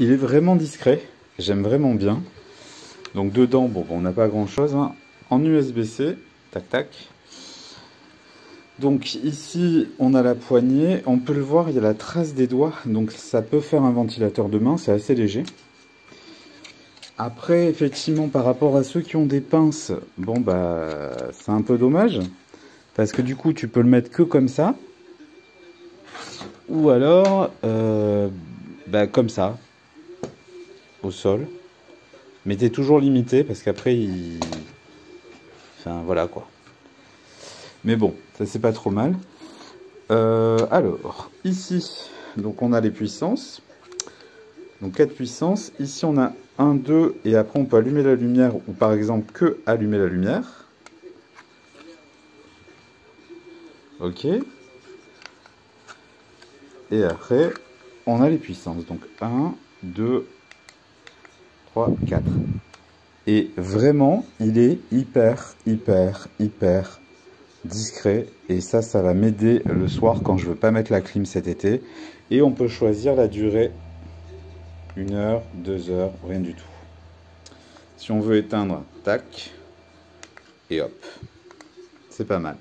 il est vraiment discret. J'aime vraiment bien. Donc dedans, bon, on n'a pas grand chose. Hein. En USB-C, tac tac. Donc ici, on a la poignée. On peut le voir, il y a la trace des doigts. Donc ça peut faire un ventilateur de main, c'est assez léger. Après, effectivement, par rapport à ceux qui ont des pinces, bon, bah, c'est un peu dommage. Parce que du coup, tu peux le mettre que comme ça. Ou alors, euh, bah, comme ça, au sol. Mais t'es toujours limité parce qu'après, il... Enfin, voilà quoi. Mais bon, ça c'est pas trop mal. Euh, alors, ici, donc on a les puissances. Donc 4 puissances. Ici, on a 1, 2, et après, on peut allumer la lumière, ou par exemple, que allumer la lumière. Ok. Et après, on a les puissances. Donc 1, 2, 3, 4. Et vraiment, il est hyper, hyper, hyper discret. Et ça, ça va m'aider le soir quand je veux pas mettre la clim cet été. Et on peut choisir la durée. Une heure, deux heures, rien du tout. Si on veut éteindre, tac. Et hop. C'est pas mal.